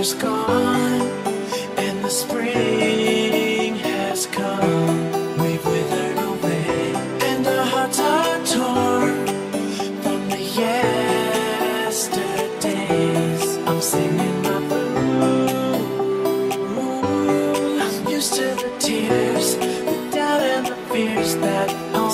Winter's gone and the spring has come. We've withered away and our hearts are torn from the yesterdays. I'm singing my blues. I'm used to the tears, the doubt and the fears that haunt